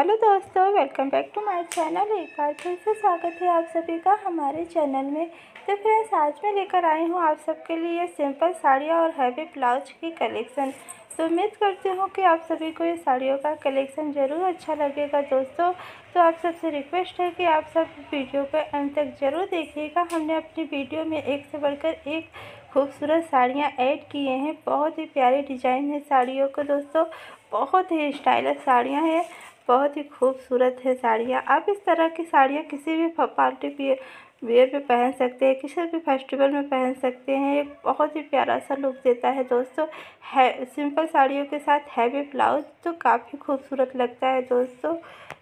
Hello दोस्तों welcome back to my channel एक बार फिर से स्वागत है आप सभी का हमारे चैनल में। तो फ्रेंड्स आज मैं लेकर आई हूँ आप सबके लिए सिंपल साड़ियाँ और हैवी ब्लाउज की कलेक्शन तो उम्मीद करती हूँ कि आप सभी को ये साड़ियों का कलेक्शन ज़रूर अच्छा लगेगा दोस्तों। तो आप सबसे रिक्वेस्ट है कि आप सब वीडियो को अंत तक ज़रूर देखिएगा। हमने अपनी वीडियो में एक से बढ़कर एक खूबसूरत साड़ियाँ ऐड किए हैं। बहुत ही प्यारे डिज़ाइन है साड़ियों को दोस्तों। बहुत ही स्टाइलिश साड़ियाँ हैं। बहुत ही खूबसूरत है साड़ियाँ। आप इस तरह की साड़ियाँ किसी भी पार्टी वियर वेयर पे पहन सकते हैं, किसी भी फेस्टिवल में पहन सकते हैं। एक बहुत ही प्यारा सा लुक देता है दोस्तों। है, सिंपल साड़ियों के साथ हैवी ब्लाउज तो काफ़ी खूबसूरत लगता है दोस्तों।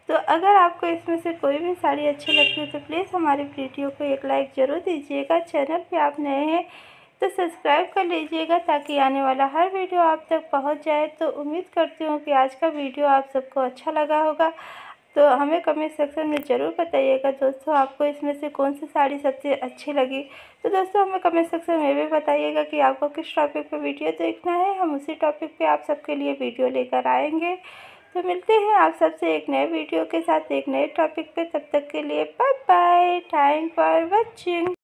तो अगर आपको इसमें से कोई भी साड़ी अच्छी लगती है तो प्लीज़ हमारी वीडियो को एक लाइक ज़रूर दीजिएगा। चैनल पे आप नए हैं तो सब्सक्राइब कर लीजिएगा ताकि आने वाला हर वीडियो आप तक पहुँच जाए। तो उम्मीद करती हूँ कि आज का वीडियो आप सबको अच्छा लगा होगा। तो हमें कमेंट सेक्शन में ज़रूर बताइएगा दोस्तों, आपको इसमें से कौन सी साड़ी सबसे अच्छी लगी। तो दोस्तों, हमें कमेंट सेक्शन में भी बताइएगा कि आपको किस टॉपिक पर वीडियो देखना है। हम उसी टॉपिक पे आप सबके लिए वीडियो लेकर आएँगे। तो मिलते हैं आप सबसे एक नए वीडियो के साथ, एक नए टॉपिक पे। तब तक के लिए bye bye time for watching